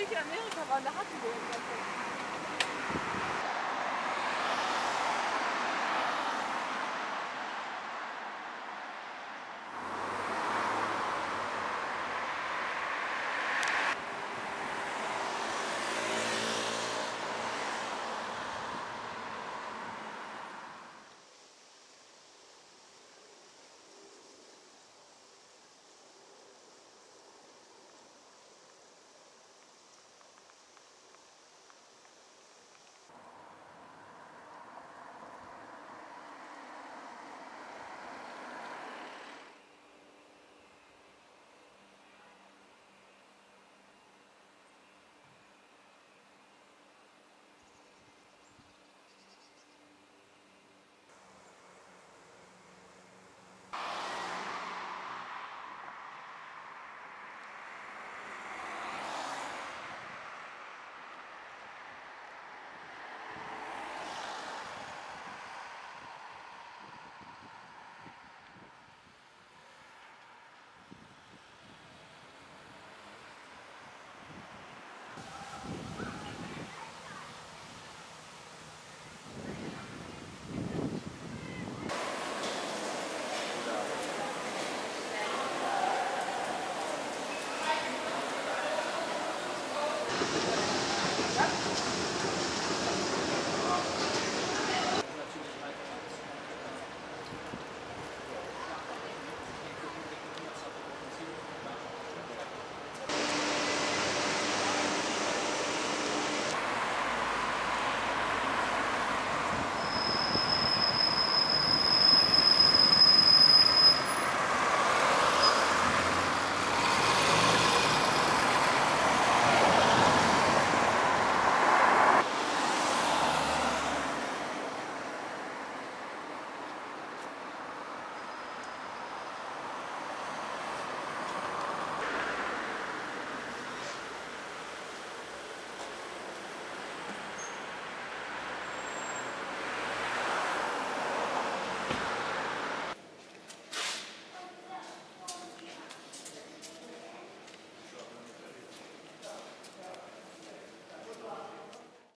steht ja Amerika, war in der Hattenburg. Thank you.